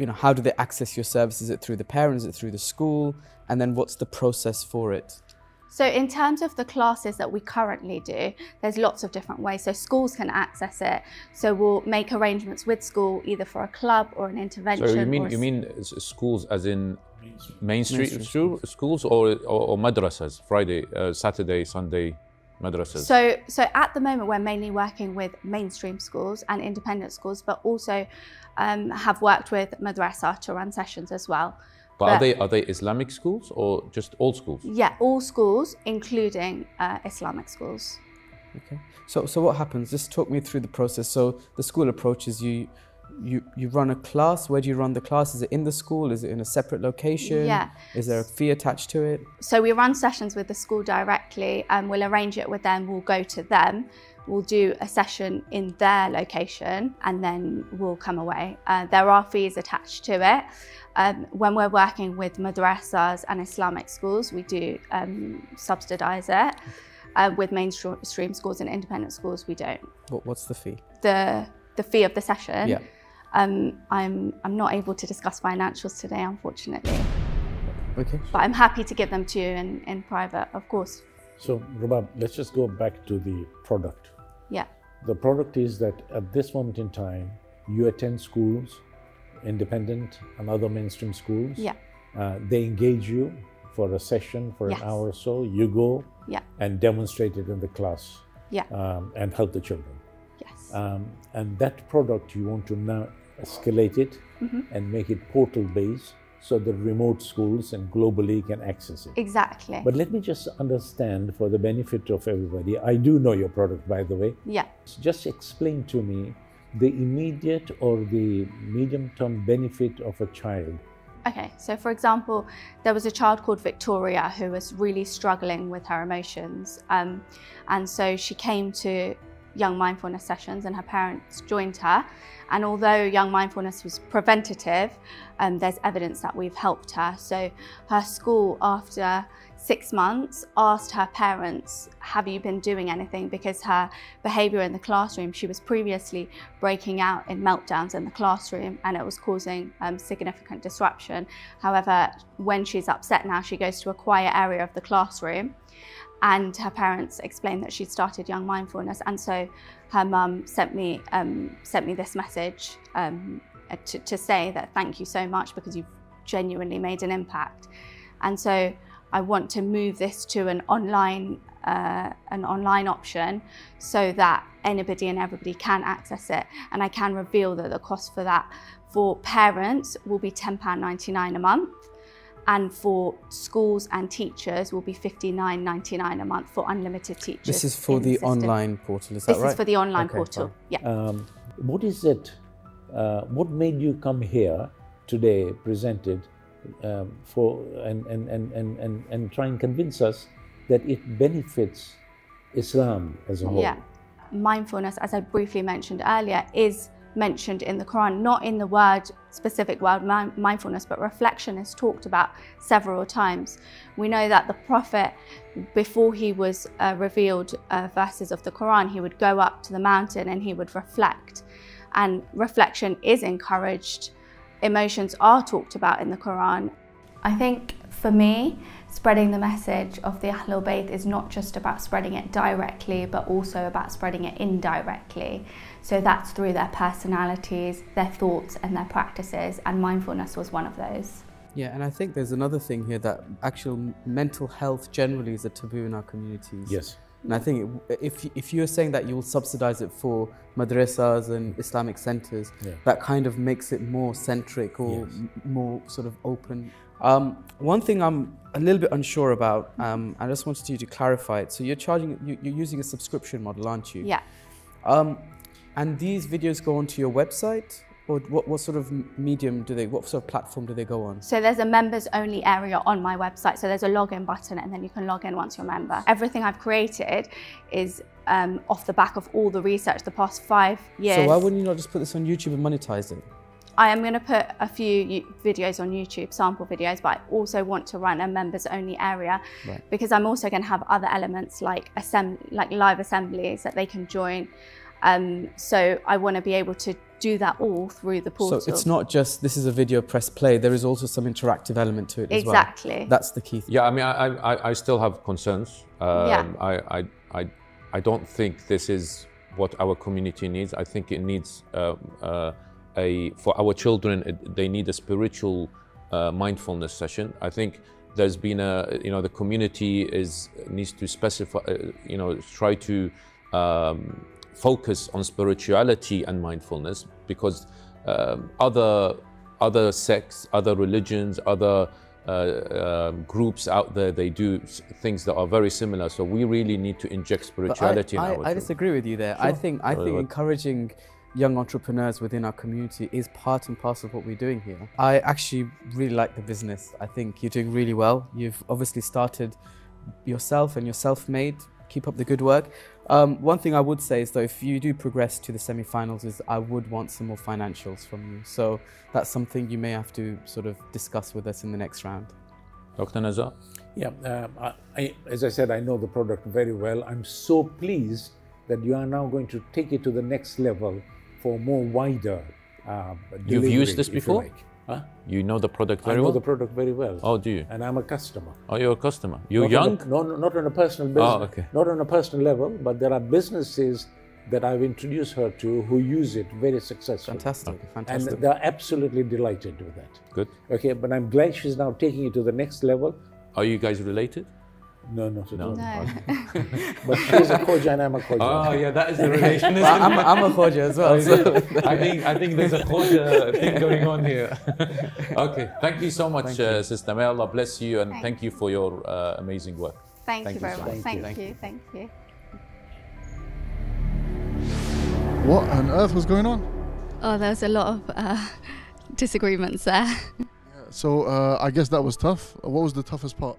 you know, how do they access your service? Is it through the parents? Is it through the school? And then what's the process for it? So in terms of the classes that we currently do, there's lots of different ways. So schools can access it. So we'll make arrangements with school, either for a club or an intervention. So you mean you mean schools as in mainstream, mainstream. schools or, or, or madrasas? Friday, uh, Saturday, Sunday madrasas. So so at the moment we're mainly working with mainstream schools and independent schools, but also um, have worked with madrasa to run sessions as well. But, but, are they are they Islamic schools or just all schools? Yeah, all schools, including uh, Islamic schools. Okay. So so what happens? Just talk me through the process. So the school approaches you. You, you run a class. Where do you run the class? Is it in the school? Is it in a separate location? Yeah. Is there a fee attached to it? So we run sessions with the school directly, and we'll arrange it with them. We'll go to them. We'll do a session in their location, and then we'll come away. Uh, there are fees attached to it. Um, when we're working with madrasas and Islamic schools, we do um, subsidise it. Uh, with mainstream schools and independent schools, we don't. What, what's the fee? The the fee of the session. Yeah. Um, I'm I'm not able to discuss financials today, unfortunately. Okay. But I'm happy to give them to you in, in private, of course. So, Rubab, let's just go back to the product. Yeah. The product is that at this moment in time, you attend schools independent and other mainstream schools. Yeah. Uh, they engage you for a session for yes. an hour or so. You go yeah. and demonstrate it in the class yeah. um, and help the children. Yes. Um, and that product you want to now escalate it mm-hmm. and make it portal based so that remote schools and globally can access it. Exactly. But let me just understand for the benefit of everybody. I do know your product, by the way. Yeah. Just explain to me the immediate or the medium term benefit of a child? Okay, so for example, there was a child called Victoria who was really struggling with her emotions. Um, and so she came to Young Mindfulness sessions and her parents joined her. And although Young Mindfulness was preventative, um, there's evidence that we've helped her. So her school, after six months, asked her parents, Have you been doing anything? Because her behaviour in the classroom, she was previously breaking out in meltdowns in the classroom and it was causing um, significant disruption. However, when she's upset now, she goes to a quiet area of the classroom and her parents explained that she'd started young mindfulness and so her mum sent me um, sent me this message um, to, to say that thank you so much because you've genuinely made an impact. And so I want to move this to an online uh, an online option so that anybody and everybody can access it. And I can reveal that the cost for that for parents will be £10.99 a month and for schools and teachers will be $59.99 a month for unlimited teachers. This is for the, the online portal, is that this right? This is for the online okay, portal, fine. yeah. Um, what is it, uh, what made you come here today, presented, um, for and, and, and, and, and, and try and convince us that it benefits Islam as a whole? Yeah. Mindfulness, as I briefly mentioned earlier, is mentioned in the Quran, not in the word specific word mindfulness, but reflection is talked about several times. We know that the Prophet, before he was uh, revealed uh, verses of the Quran, he would go up to the mountain and he would reflect. And reflection is encouraged. Emotions are talked about in the Quran. I think for me, spreading the message of the Ahlul Bayt is not just about spreading it directly, but also about spreading it indirectly. So that's through their personalities, their thoughts, and their practices, and mindfulness was one of those. Yeah, and I think there's another thing here that actual mental health generally is a taboo in our communities. Yes. And I think if if you're saying that you'll subsidize it for madrasas and Islamic centers, Yeah. that kind of makes it more centric or Yes. m- more sort of open. Um, one thing I'm a little bit unsure about, um, I just wanted you to clarify it. So you're charging, you, you're using a subscription model, aren't you? Yeah. Um, and these videos go onto your website, or what, what sort of medium do they, what sort of platform do they go on? So there's a members only area on my website. So there's a login button and then you can log in once you're a member. Everything I've created is um, off the back of all the research the past five years. So why wouldn't you not just put this on YouTube and monetize it? I am going to put a few videos on YouTube, sample videos, but I also want to run a members only area Right. because I'm also going to have other elements like like live assemblies that they can join. Um, so I want to be able to do that all through the portal. So it's not just this is a video press play. There is also some interactive element to it as well. Exactly. That's the key. Thing. Yeah, I mean, I, I, I still have concerns. Um, Yeah. I, I, I, I don't think this is what our community needs. I think it needs um, uh, a for our children. It, they need a spiritual uh, mindfulness session. I think there's been a you know the community is needs to specify uh, you know try to um, focus on spirituality and mindfulness because um, other other sects, other religions, other uh, um, groups out there, they do things that are very similar. So we really need to inject But spirituality I, in our I, I disagree with you there. I think I think encouraging young entrepreneurs within our community is part and parcel of what we're doing here. I actually really like the business. I think you're doing really well. You've obviously started yourself and you're self-made. Keep up the good work. Um, one thing I would say is though, if you do progress to the semi-finals, is I would want some more financials from you. So that's something you may have to sort of discuss with us in the next round. Dr. Nizar? Yeah, um, I, I, as I said, I know the product very well. I'm so pleased that you are now going to take it to the next level for more wider. Uh, You've used this if you before? like. Huh? You know the product very I very know well? the product very well. Oh, do you? And I'm a customer. Oh, you're a customer. You're Not young? On a, no, no, not on a personal business. Oh, okay. Not on a personal level, but there are businesses that I've introduced her to who use it very successfully. Fantastic, fantastic. And they're absolutely delighted with that. Good. Okay, but I'm glad she's now taking it to the next level. Are you guys related? No, not at No. all. No. But *laughs* she's a Khoja and I'm a Khoja. Oh, yeah, that is the *laughs* relation. isn't I'm, it? I'm a Khoja as well. I *laughs* so- think, I think I think there's a Khoja thing going on here. okay, thank you so much, Thank uh. Sister. May Allah bless you and Thank thank you for your uh, amazing work. Thank, Thank you you very so much. much. Thank, Thank you. Thank you. What on earth was going on? Oh, there was a lot of uh, disagreements there. So uh, I guess that was tough. What was the toughest part?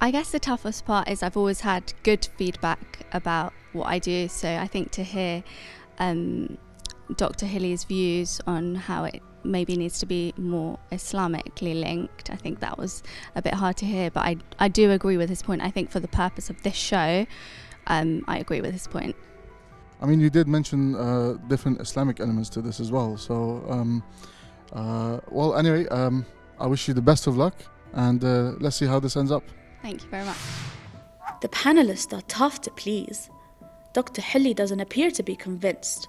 I guess the toughest part is I've always had good feedback about what I do. So I think to hear um, Dr. Hilli's views on how it maybe needs to be more Islamically linked, I think that was a bit hard to hear. But I, I do agree with his point. I think for the purpose of this show, um, I agree with his point. I mean, you did mention uh, different Islamic elements to this as well. So, um, uh, well, anyway, um, I wish you the best of luck, and uh, let's see how this ends up. Thank you very much. The panelists are tough to please. Dr. Hilli doesn't appear to be convinced.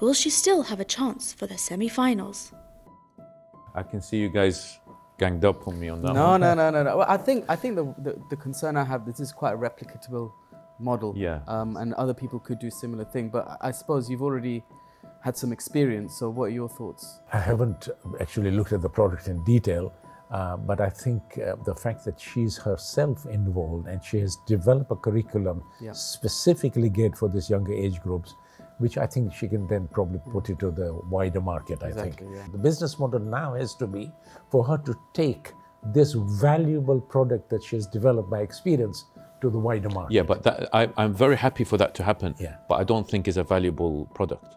Will she still have a chance for the semi finals? I can see you guys ganged up on me on that No, one. no, no, no, no. Well, I think I think the, the, the concern I have this is quite a replicatable model. Yeah. Um, and other people could do similar thing. But I I suppose you've already had some experience. So what are your thoughts? I haven't actually looked at the product in detail, uh, but I think uh, the fact that she's herself involved and she has developed a curriculum Yeah. specifically geared for these younger age groups, which I think she can then probably put it to the wider market. I think yeah. the business model now has to be for her to take this valuable product that she has developed by experience to the wider market. Yeah, but that, I, I'm very happy for that to happen. Yeah. But I don't think it's a valuable product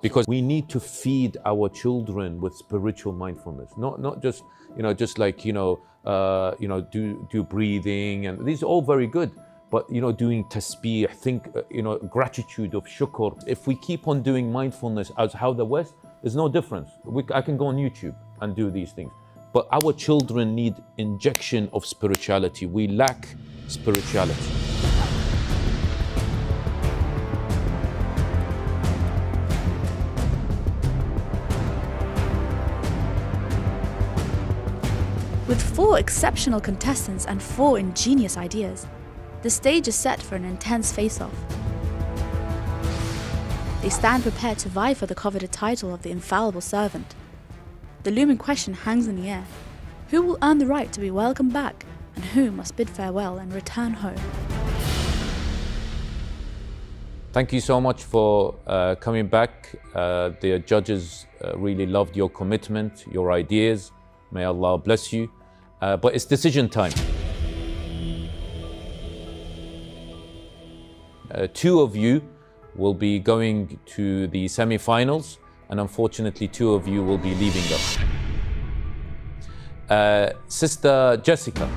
because we need to feed our children with spiritual mindfulness, not not just you know just like you know uh, you know do do breathing and these are all very good. But you know, doing tasbih, think uh, you know, gratitude of shukr. If we keep on doing mindfulness as how the West, there's no difference. We, I can go on YouTube and do these things. But our children need injection of spirituality. We lack spirituality. With four exceptional contestants and four ingenious ideas, the stage is set for an intense face-off. They stand prepared to vie for the coveted title of the infallible servant. The looming question hangs in the air. Who will earn the right to be welcomed back, and who must bid farewell and return home? Thank you so much for uh, coming back. Uh, the judges uh, really loved your commitment, your ideas. May Allah bless you. Uh, but it's decision time. Uh, two of you will be going to the semi-finals and unfortunately two of you will be leaving us. Uh, Sister Jessica,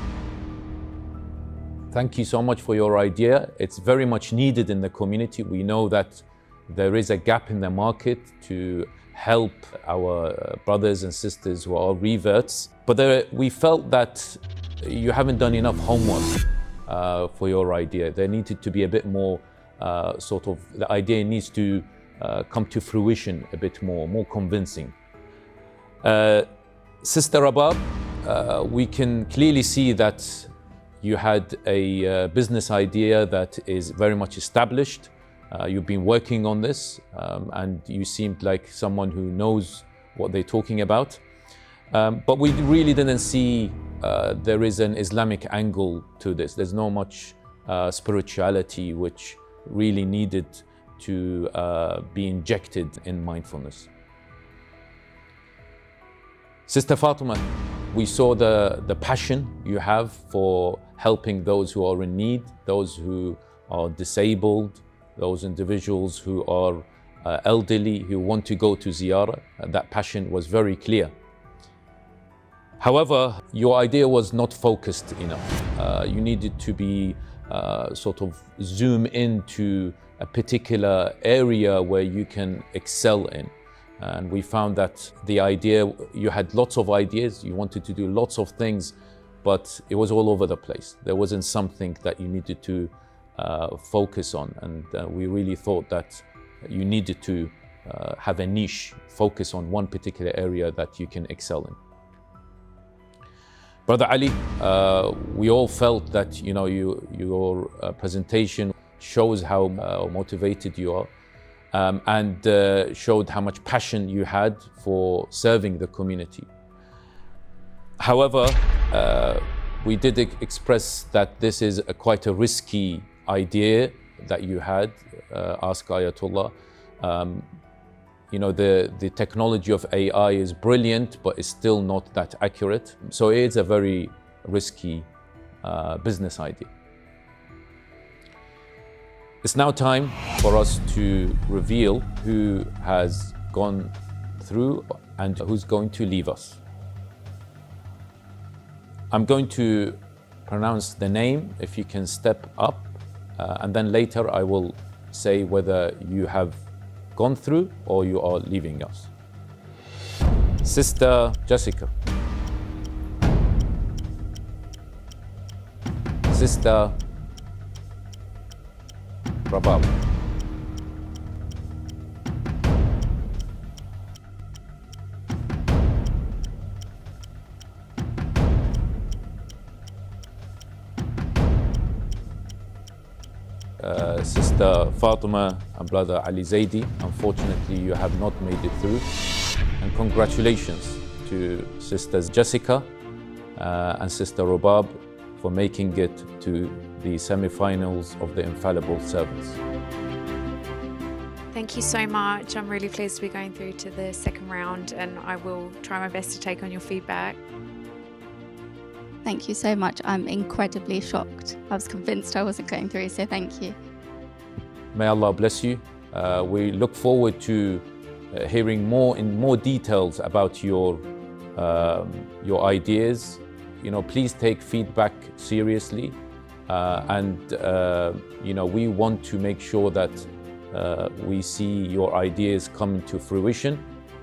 thank you so much for your idea. It's very much needed in the community. We know that there is a gap in the market to help our brothers and sisters who are reverts. But there, we felt that you haven't done enough homework uh, for your idea. There needed to be a bit more uh, sort of, the idea needs to uh, come to fruition a bit more, more convincing. Uh, Sister Rubab, uh, we can clearly see that you had a uh, business idea that is very much established. You've been working on this um, and you seemed like someone who knows what they're talking about. Um, but we really didn't see uh, there is an Islamic angle to this. There's no much uh, spirituality which really needed to uh, be injected in mindfulness. Sister Fatima, we saw the, the passion you have for helping those who are in need, those who are disabled, those individuals who are uh, elderly, who want to go to ziyarah. Uh, that passion was very clear. However, your idea was not focused enough. Uh, you needed to be uh, sort of zoom into a particular area where you can excel in. And we found that the idea, you had lots of ideas, you wanted to do lots of things, but it was all over the place. There wasn't something that you needed to uh, focus on. And uh, we really thought that you needed to uh, have a niche, focus on one particular area that you can excel in. Brother Ali, uh, we all felt that you know you, your uh, presentation shows how uh, motivated you are um, and uh, showed how much passion you had for serving the community. However, uh, we did express that this is a quite a risky idea that you had, uh, ask Ayatollah. Um, you know, the, the technology of AI is brilliant, but it's still not that accurate. So it's a very risky uh, business idea. It's now time for us to reveal who has gone through and who's going to leave us. I'm going to pronounce the name if you can step up, uh, and then later I will say whether you have gone through or you are leaving us. Sister Jessica. Sister Rubab. Sister Fatima and Brother Ali Zaini. Unfortunately, you have not made it through. And congratulations to Sisters Jessica uh, and Sister Rubab for making it to the semi-finals of the Infallible Servants. Thank you so much. I'm really pleased to be going through to the second round and I will try my best to take on your feedback. Thank you so much. I'm incredibly shocked. I was convinced I wasn't going through, so thank you. May Allah bless you. Uh, we look forward to uh, hearing more in more details about your um, your ideas. You know, please take feedback seriously. Uh, and uh, you know we want to make sure that uh, we see your ideas come to fruition.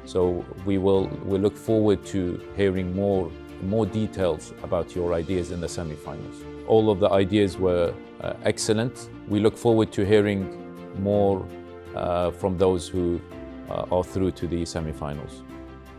So we will we look forward to hearing more more details about your ideas in the semi-finals. All of the ideas were uh, excellent. We look forward to hearing more uh, from those who uh, are through to the semi-finals.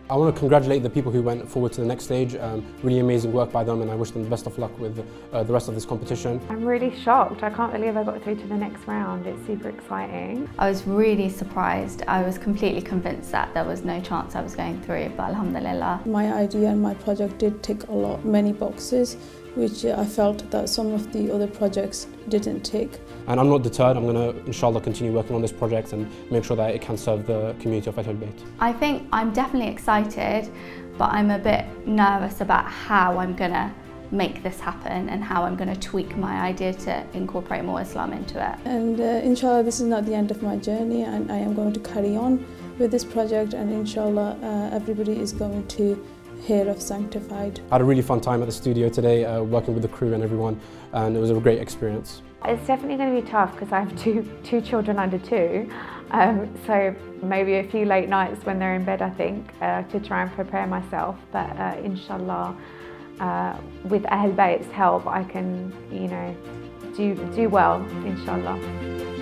I want to congratulate the people who went forward to the next stage. Um, really amazing work by them and I wish them the best of luck with uh, the rest of this competition. I'm really shocked. I can't believe I got through to the next round. It's super exciting. I was really surprised. I was completely convinced that there was no chance I was going through, but alhamdulillah. My idea and my project did tick a lot, many boxes, which I felt that some of the other projects didn't take. And I'm not deterred, I'm going to inshallah continue working on this project and make sure that it can serve the community of Ahlul Bayt. I think I'm definitely excited, but I'm a bit nervous about how I'm going to make this happen and how I'm going to tweak my idea to incorporate more Islam into it. And uh, inshallah this is not the end of my journey and I am going to carry on with this project and inshallah uh, everybody is going to hear of Sanctified. I had a really fun time at the studio today uh, working with the crew and everyone and it was a great experience. It's definitely going to be tough because I have two, two children under two. Um, so maybe a few late nights when they're in bed, I think, uh, to try and prepare myself. But uh, inshallah, uh, with Ahl Bayt's help, I can, you know, do, do well, inshallah.